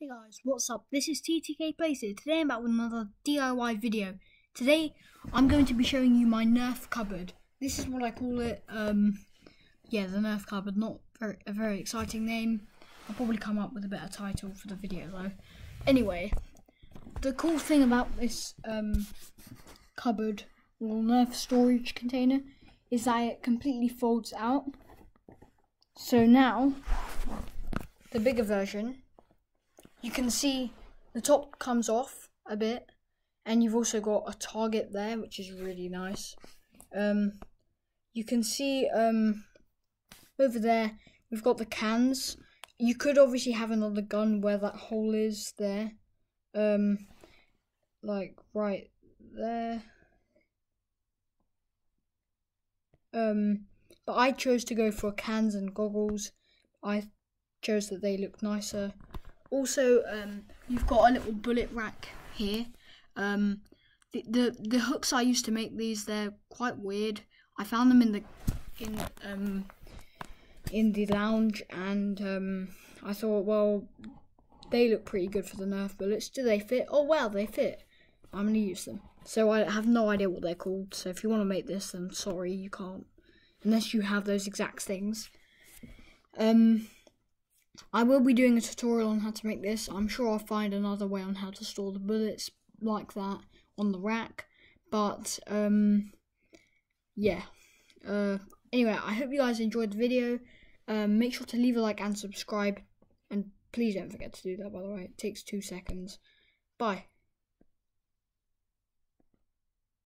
Hey guys, what's up? This is TTK Plays. Today I'm back with another DIY video. Today I'm going to be showing you my Nerf cupboard. This is what I call it. Um, yeah, the Nerf cupboard. Not very, a very exciting name. I'll probably come up with a better title for the video though. Anyway, the cool thing about this um, cupboard or Nerf storage container is that it completely folds out. So now, the bigger version you can see the top comes off a bit and you've also got a target there which is really nice. Um, you can see um, over there we've got the cans. You could obviously have another gun where that hole is there um, like right there. Um, but I chose to go for cans and goggles. I chose that they look nicer also, um, you've got a little bullet rack here. Um, the, the the hooks I used to make these, they're quite weird. I found them in the in um in the lounge, and um, I thought, well, they look pretty good for the Nerf bullets. Do they fit? Oh well, they fit. I'm gonna use them. So I have no idea what they're called. So if you want to make this, then sorry, you can't, unless you have those exact things. Um. I will be doing a tutorial on how to make this. I'm sure I'll find another way on how to store the bullets like that on the rack. But, um, yeah. Uh, anyway, I hope you guys enjoyed the video. Um, make sure to leave a like and subscribe. And please don't forget to do that, by the way. It takes two seconds. Bye.